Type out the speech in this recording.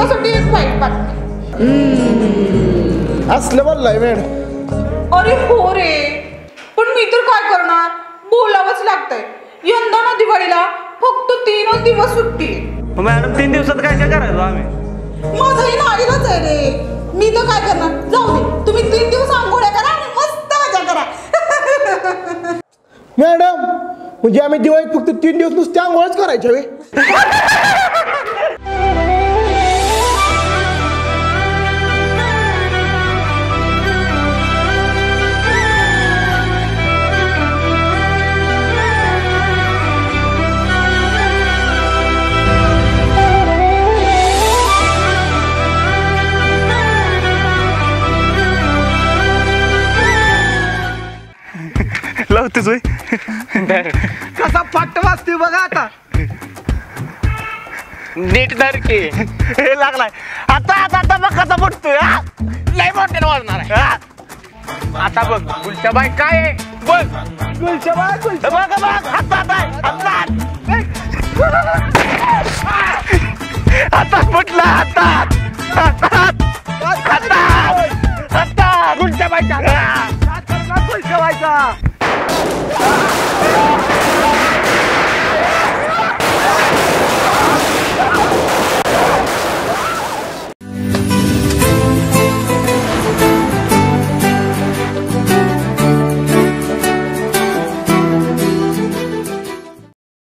तुमच्यासाठी एक वाईट बातमी. असलं बोललाय मॅडम अरे हो रे. पण मी तर काय करणार? बोलावंच लागतंय. यंदा ना दिवाळीला फक्त तीनच दिवस सुट्टी. आहे. मॅडम तीन दिवसात काय काय करायचं आम्ही? माझंही नाईलाच आहे रे. मी तर काय करणार? जाऊ दे. तुम्ही तीन दिवस आंघोळ्या करा आणि मस्त मजा करा. मॅडम म्हणजे आम्ही दिवाळीत फक्त तीन दिवस नुसते आंघोळच करायच्या तुला होतेच होय कसा फट्ट वाचते बघा आता. नीट धर की. हे लागलाय. आता आता आता मग कसा फुटतोय हा? लय मोठ्यानं वाजणार आहे आता बघ गुलशा बाई काय आहे? बघ. गुलशाबाई गुलशा बघ बघ आता आहे हातात फुटला आता. हातात हातात हातात गुलशाबाईच्या गुलशा बाईचा. Ah!